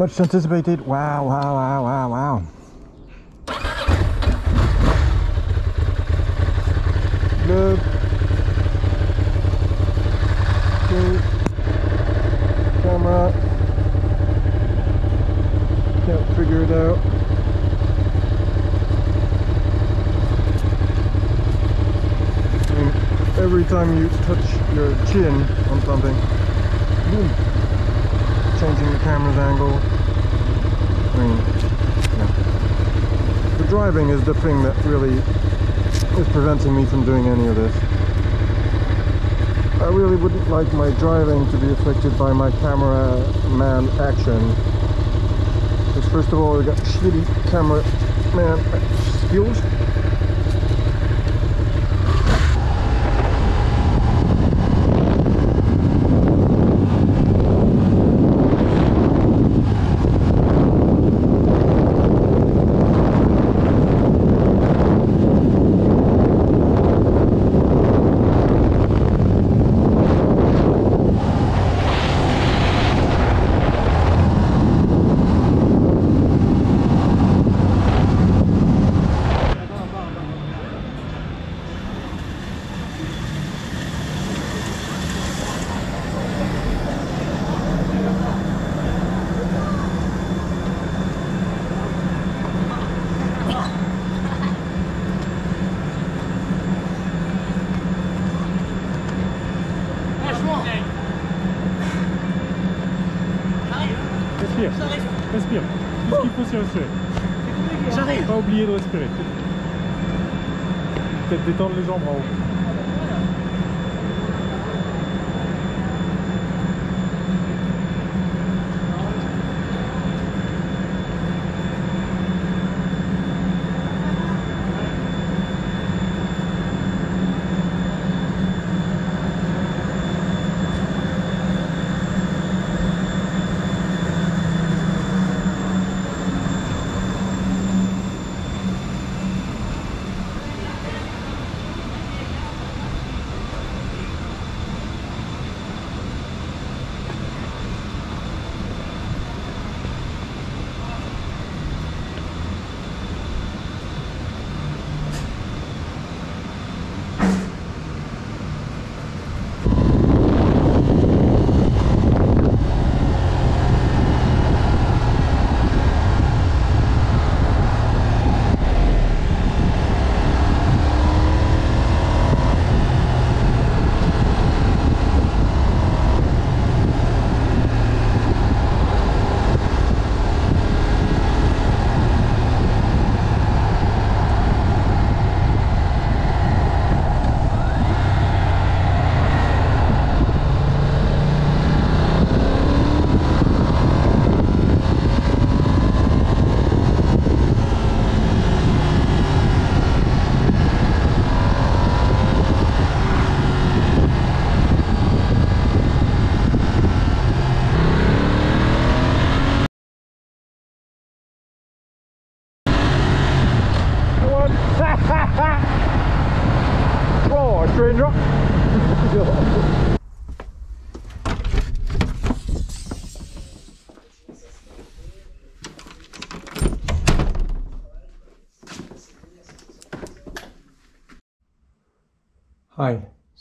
Much anticipated. Wow, wow, wow, wow, wow. Look. Okay. Camera. Can't figure it out. Every time you touch your chin on something, boom, changing the camera's angle. I mean, yeah. The driving is the thing that really is preventing me from doing any of this. I really wouldn't like my driving to be affected by my cameraman action. Because first of all, I got shitty cameraman skills. 装跑。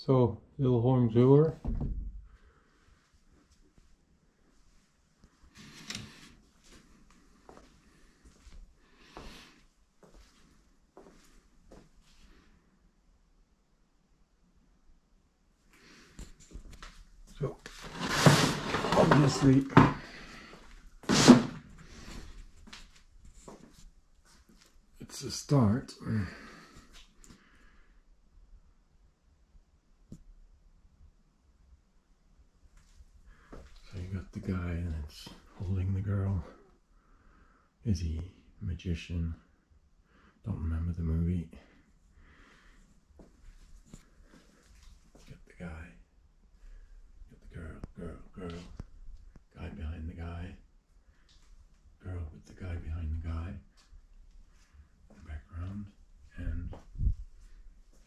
So Wilhelm Zuer. So, obviously, it's a start. So you got the guy that's holding the girl. Is he a magician? Don't remember the movie. Get the guy. Get the girl, girl, girl. Guy behind the guy. Girl with the guy behind the guy. Background. And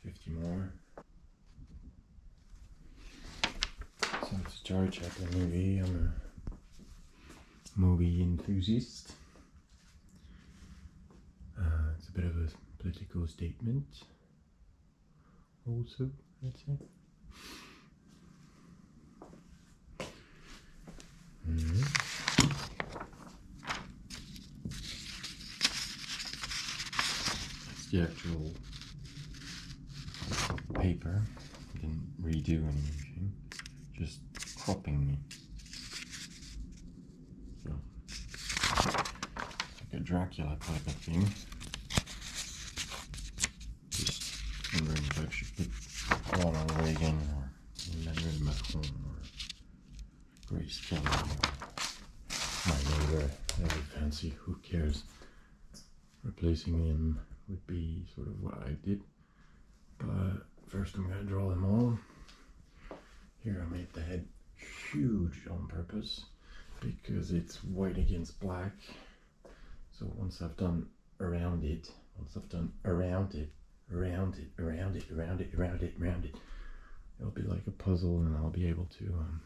50 more. So it's a Charlie Chaplin movie. I'm a movie enthusiast. Uh, it's a bit of a political statement. Also, I'd say. Mhm. That's the actual paper. I Didn't redo anything cropping me. So, like a Dracula type of thing. Just wondering if I should put Ronald Reagan or Emmanuel Macron or Grace Kelly or my neighbor, very fancy, who cares? Replacing him would be sort of what I did. But first I'm gonna draw them all. Here I made the head huge on purpose because it's white against black. So once I've done around it, once I've done around it, around it, around it, around it, around it, around it, it'll be like a puzzle and I'll be able to um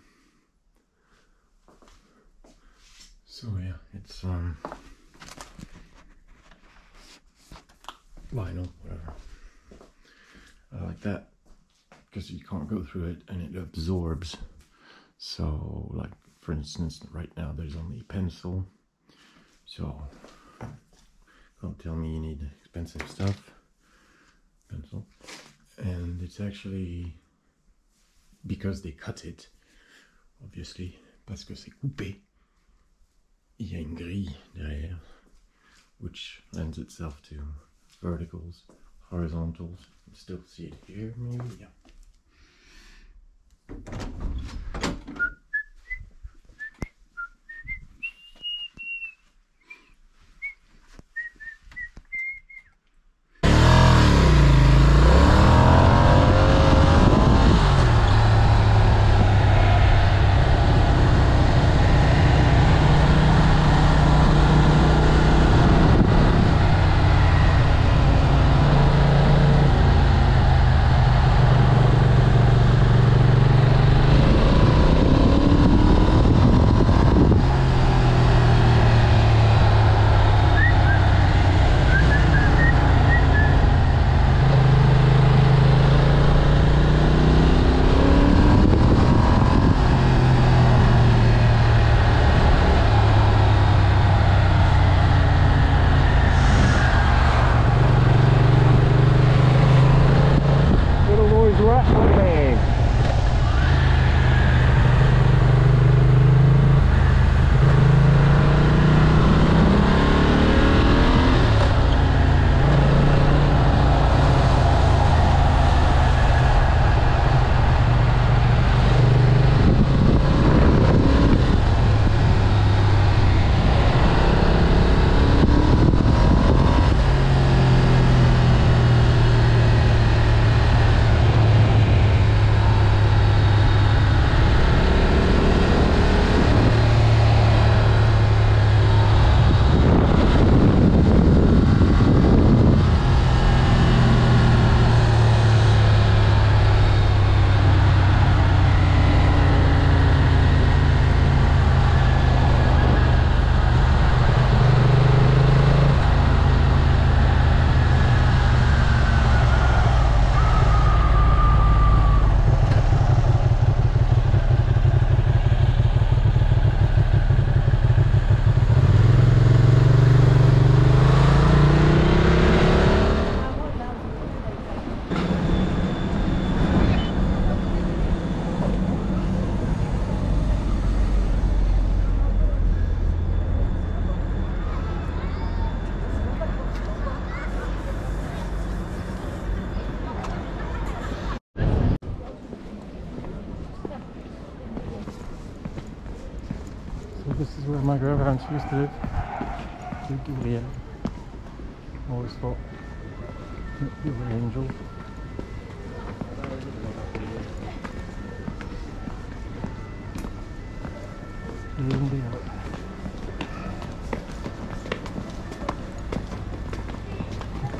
so yeah, it's um vinyl, whatever. I like that because you can't go through it and it absorbs. So, like for instance, right now there's only pencil. So, don't tell me you need expensive stuff. Pencil, and it's actually because they cut it, obviously, parce que c'est coupé. Il y a une grille derrière, which lends itself to verticals, horizontals. You still see it here, maybe. Yeah. My grandparents used to live. Big Gabriel. Always thought they were angels. In the out.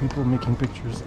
People making pictures.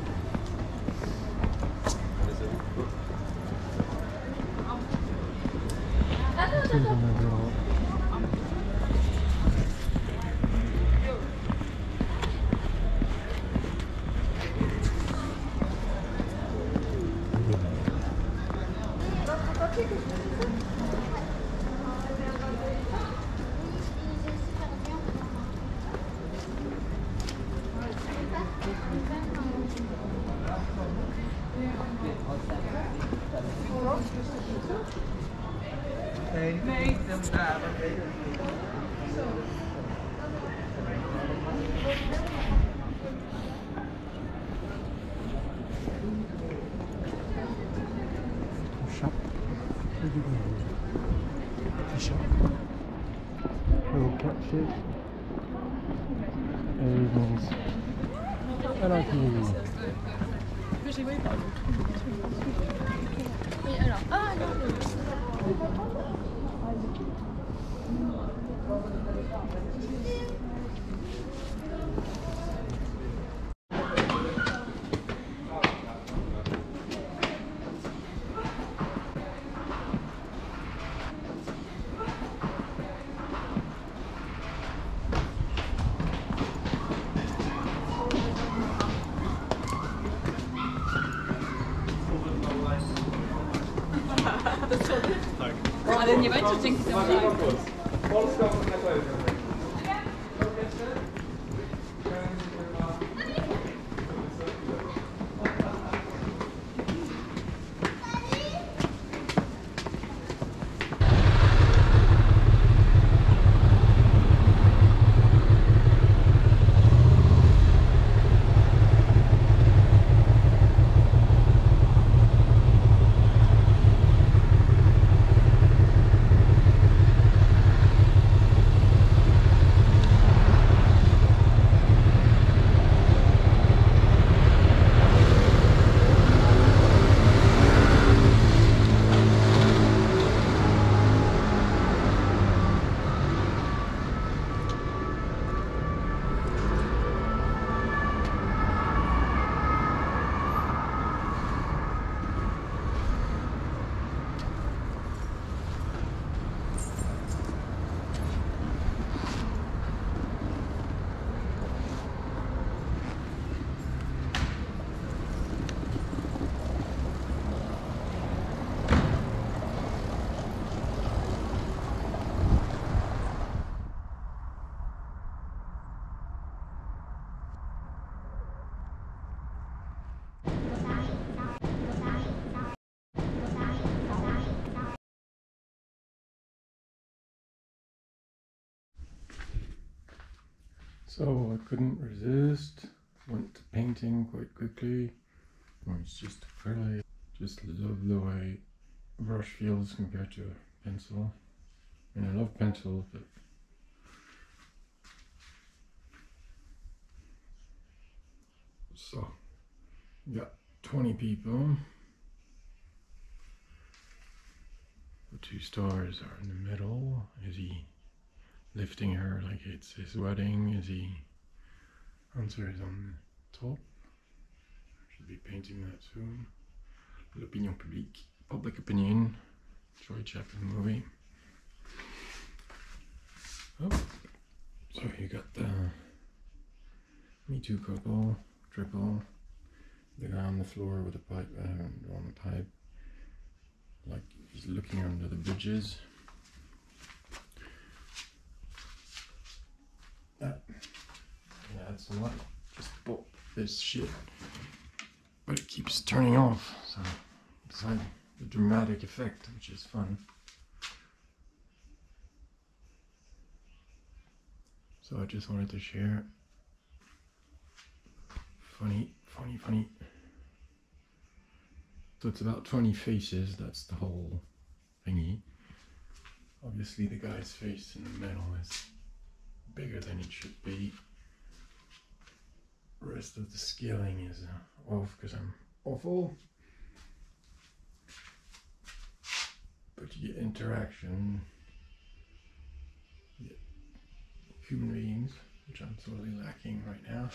So I couldn't resist. Went to painting quite quickly. Well, it's just acrylic. Just love the way brush feels compared to a pencil. And I love pencils, but so got 20 people. The two stars are in the middle. Is he lifting her like it's his wedding? Is he answer is on the top? Should be painting that soon. L'opinion publique, public opinion. Troy Chaplin movie. Oh, so you got the Me Too couple, triple, the guy on the floor with a pipe, uh, on the pipe, like he's looking under the bridges. That, a. Just this shit, but it keeps turning off. So it's like the dramatic effect, which is fun. So I just wanted to share. Funny, funny, funny. So it's about 20 faces, that's the whole thingy. Obviously, the guy's face in the middle is bigger than it should be. Rest of the scaling is uh, off because I'm awful. But you get interaction, you get human beings, which I'm totally lacking right now.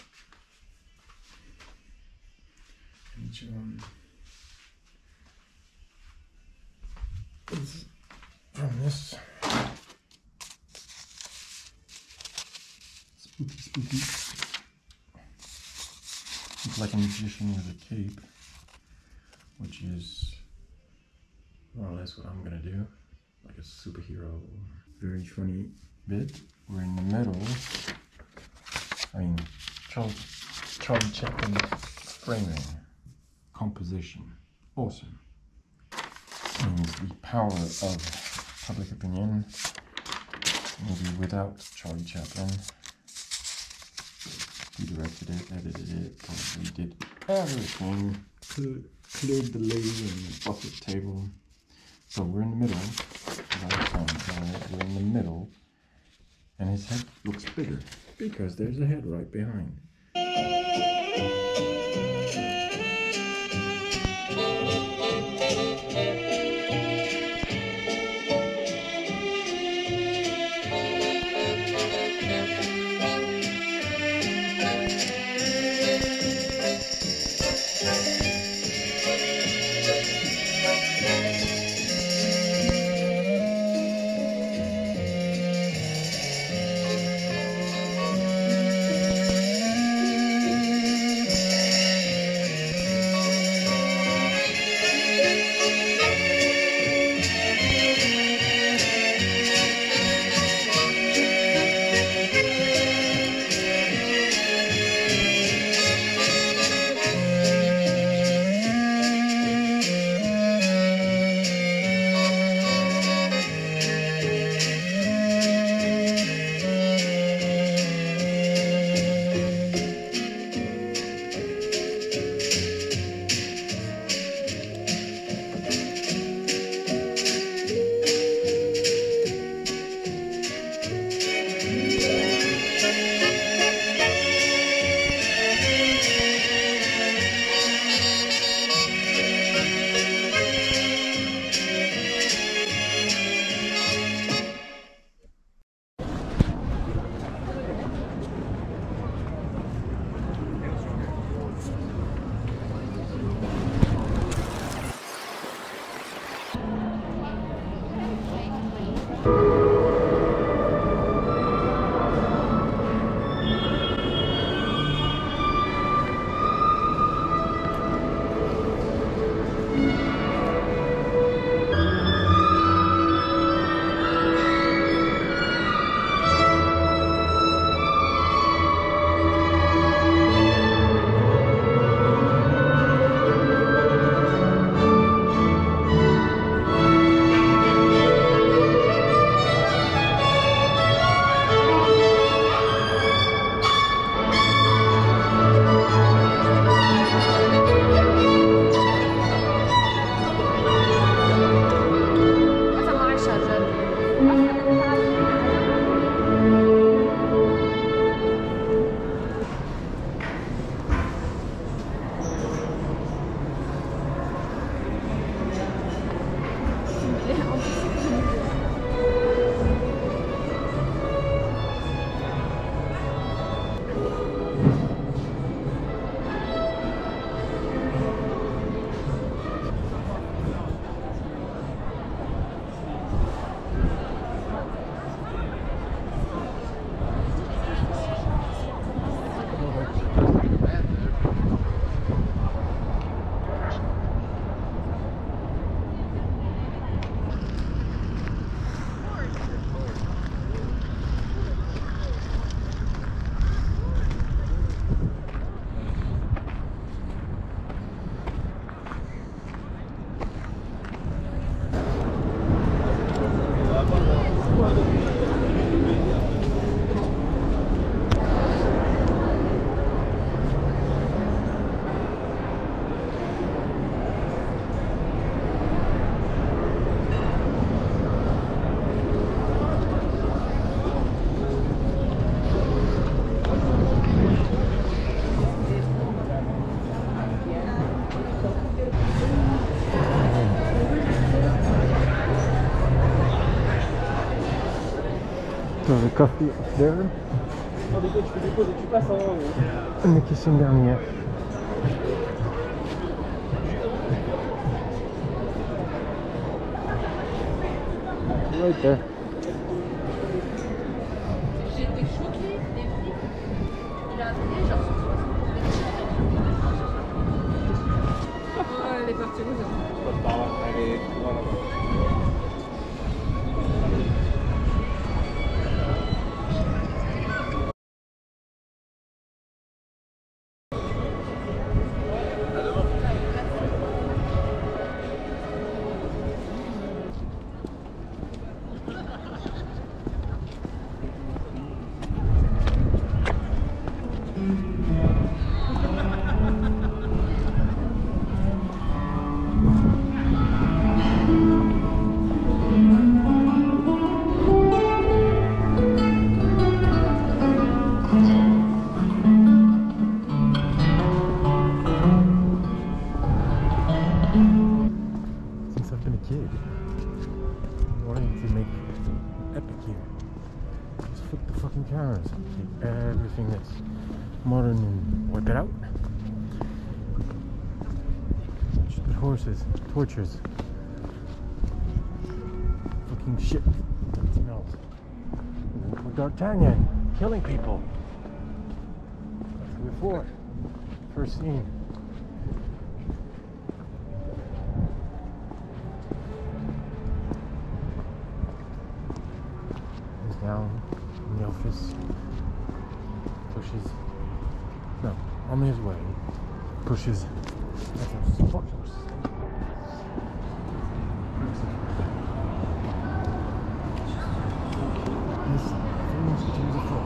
And um, is from this spooky spooky it's like a magician with a cape which is more or less what I'm gonna do. Like a superhero. Very funny bit. We're in the middle. I mean Charlie, Charlie Chaplin framing. Composition. Awesome. The power of public opinion maybe without Charlie Chaplin he directed it, edited it, um, probably did everything. Cleared, the lay and the buffet table. So we're in the middle. We're in the middle. And his head looks bigger because there's a head right behind. coffee off there. Oh, déconne, tu peux déposer, tu passes en. Hein. Dernière. Torches, fucking shit smells. D'Artagnan killing people. Before. First scene. He's down in the office. Pushes. No, on his way. Pushes. This thing's beautiful.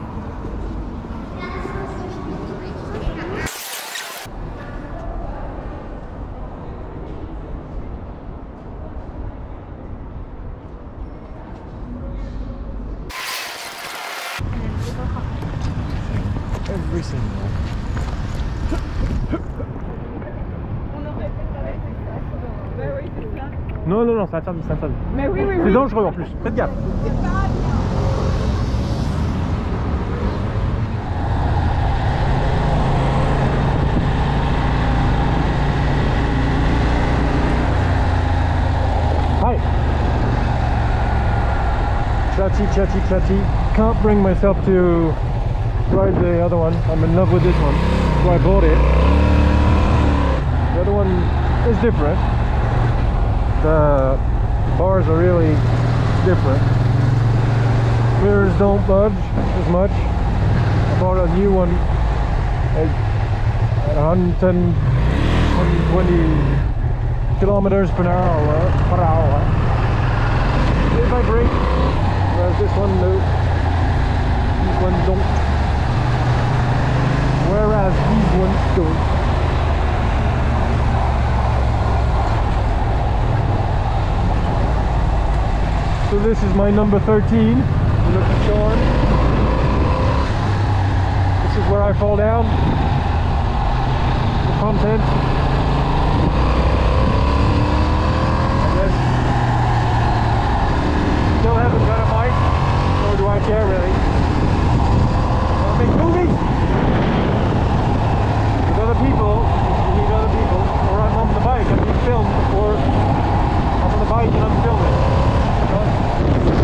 Every single one. Bah oui, c'est ça. Non, non, non, c'est interdit, c'est interdit. Mais oui, oui, C'est oui. dangereux en plus. Faites gaffe. Hi. Chatty, chatty, chatty. Can't bring myself to ride the other one. I'm in love with this one. So I bought it. The other one is different. The uh, bars are really different. Mirrors don't budge as much. I bought a new one at at 110, 120 kilometers per hour. Per hour. If I whereas this one no. These ones don't. Whereas these ones don't. So this is my number 13, the Lucky Charm. This is where I fall down. The. I. Still haven't got a do I care really. I'll movies with other people. Other people, or I'm on the bike. Being filmed, or I'm on the bike and I'm filming. Thank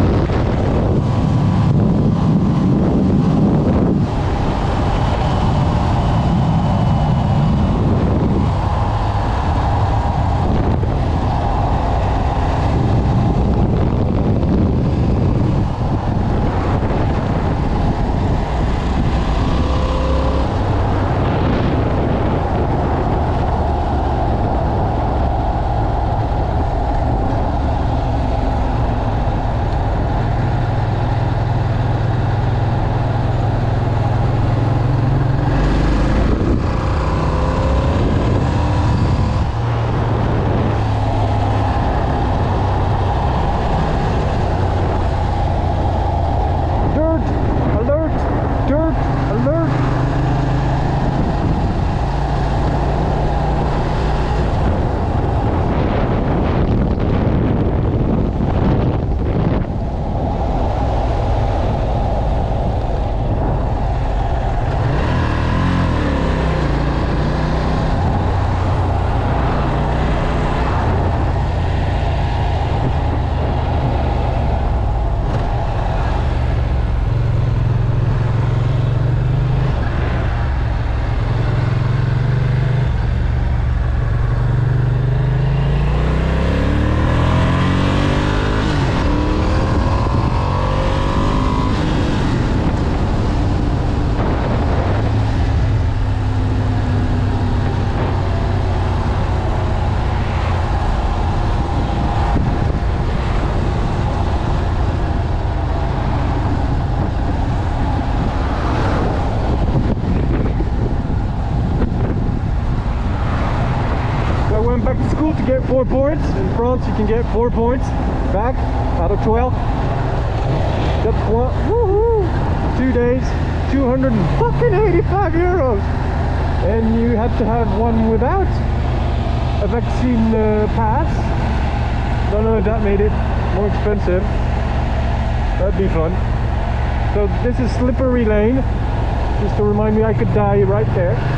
four points. In France, you can get four points back out of 12. That's one. Woohoo! Two days, 285 euros. And you had to have one without a vaccine uh, pass. Don't know if that made it more expensive. That'd be fun. So this is slippery lane. Just to remind me I could die right there.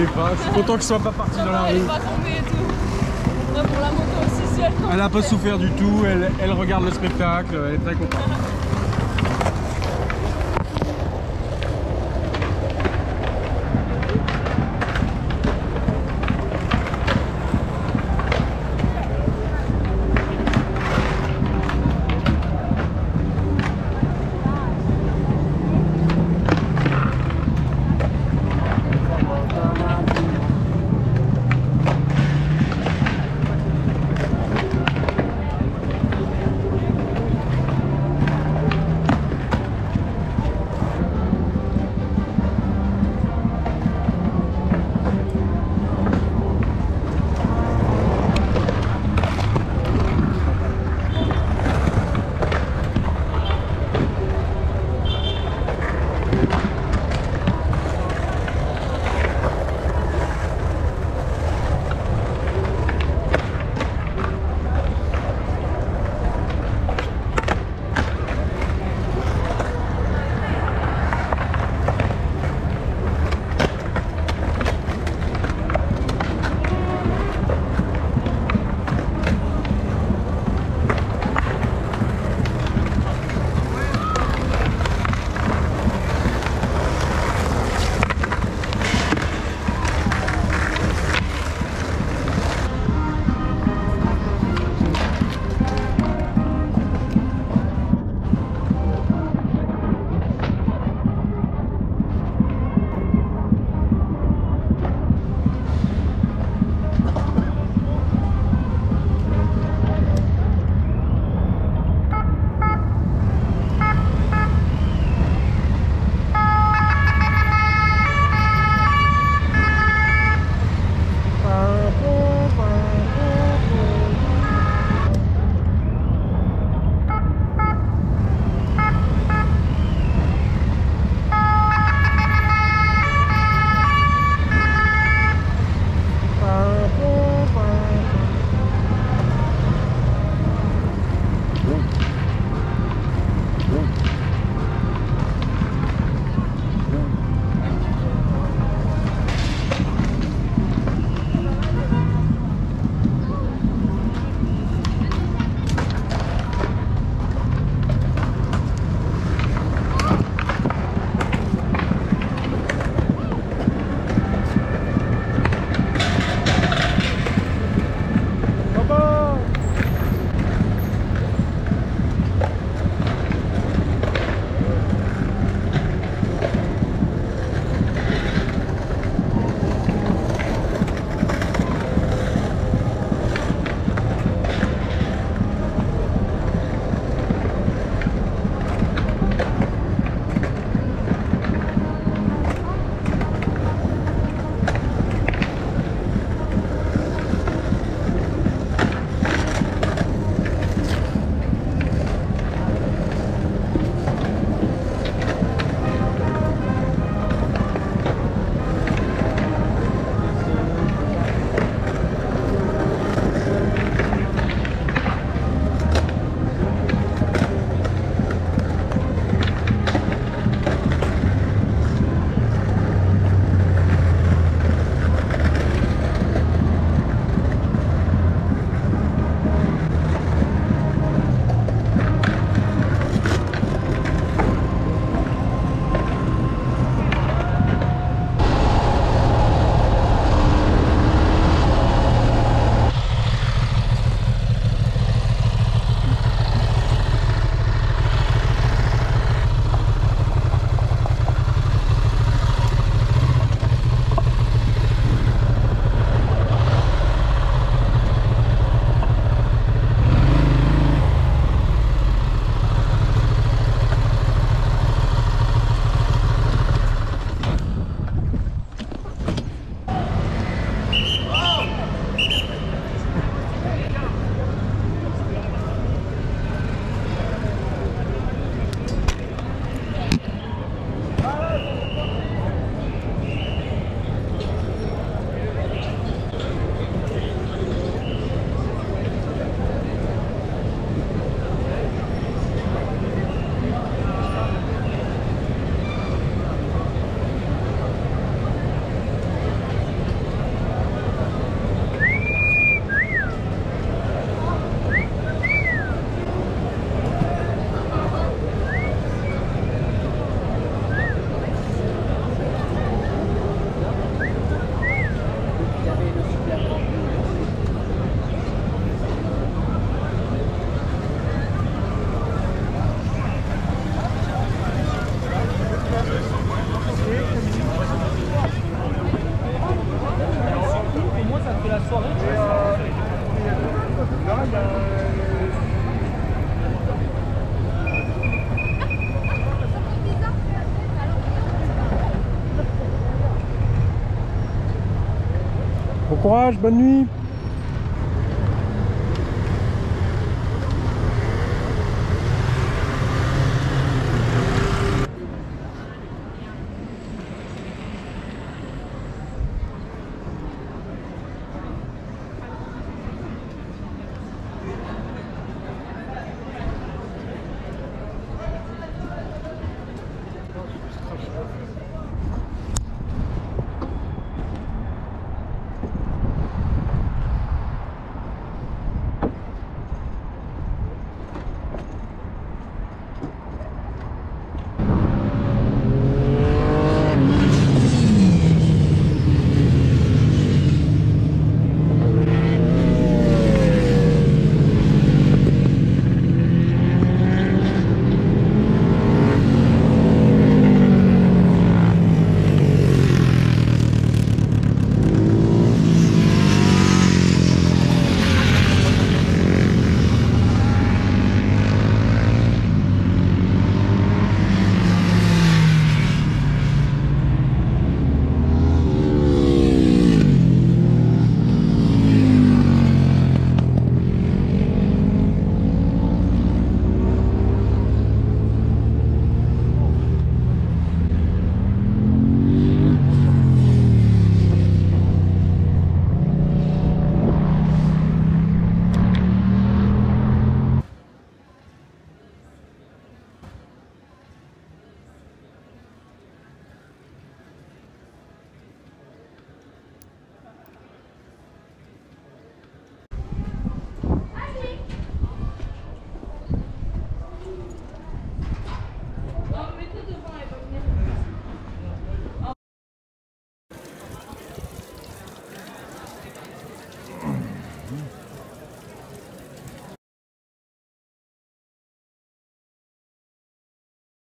Oui, bah, je suis content qu'il soit pas parti dans la Elle rue. est pas tombée et tout. Ouais, pour la moto aussi, si elle. Elle a pas souffert du tout, elle, elle regarde le spectacle, elle est très contente. Bonne nuit.